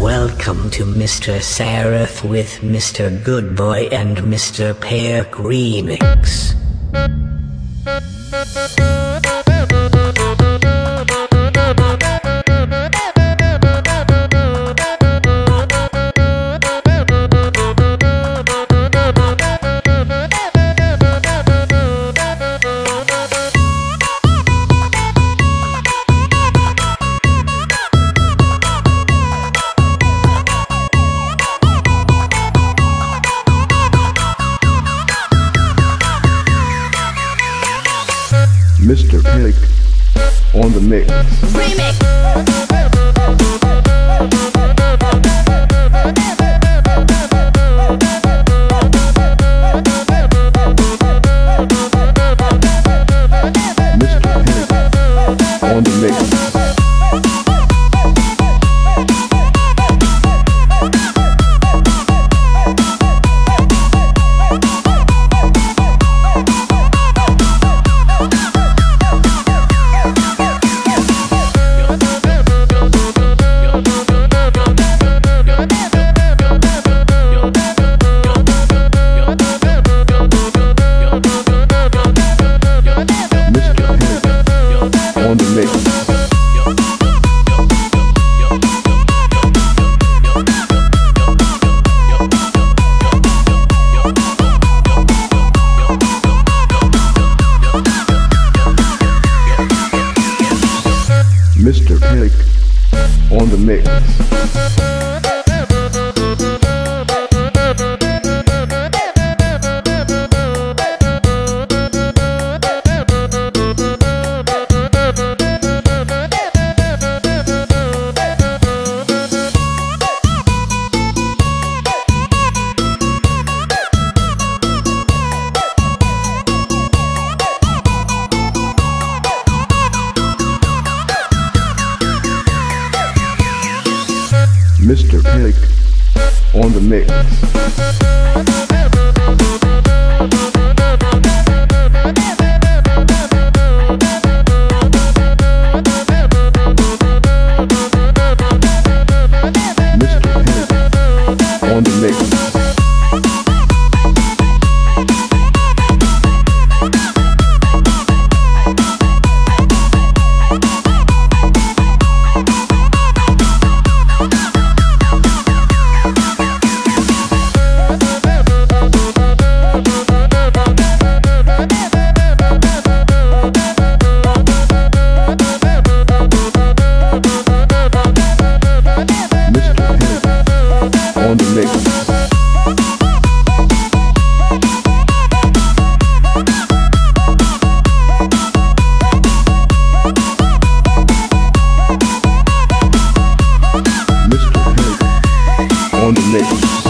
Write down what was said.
Welcome to Mr. Sareth with Mr. Goodboy and Mr. Peck Remix. Mr. Panic on the mix. Remix. Mr. Panic on the mix. Mr. Panic on the mix. on the lips.